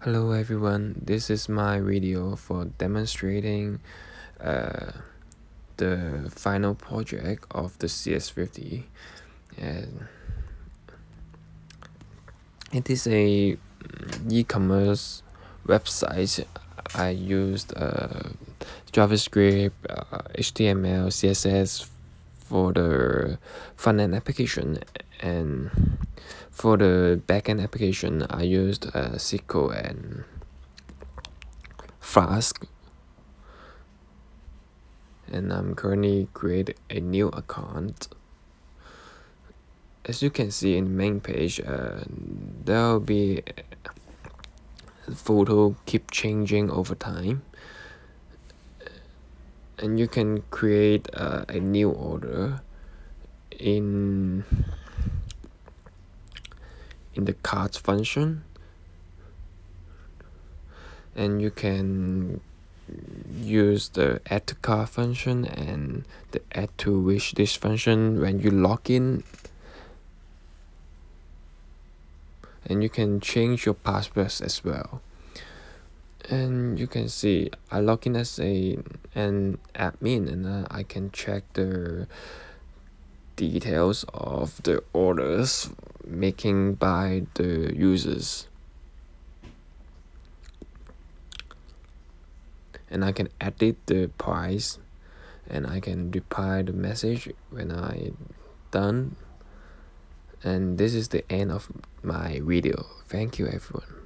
Hello everyone, this is my video for demonstrating uh, the final project of the CS50 and it is a e-commerce website. I used uh, JavaScript, uh, HTML, CSS for the front-end application. And for the backend application I used uh, SQL and Flask. And I'm currently create a new account. As you can see in the main page uh, there will be photo keep changing over time. And you can create uh, a new order in in the cards function. And you can use the add to cart function and the add to wish list function when you log in. And you can change your passwords as well. And you can see I log in as a an admin and uh, I can check the details of the orders making by the users. And I can edit the price and I can reply the message when I done. And this is the end of my video. Thank you everyone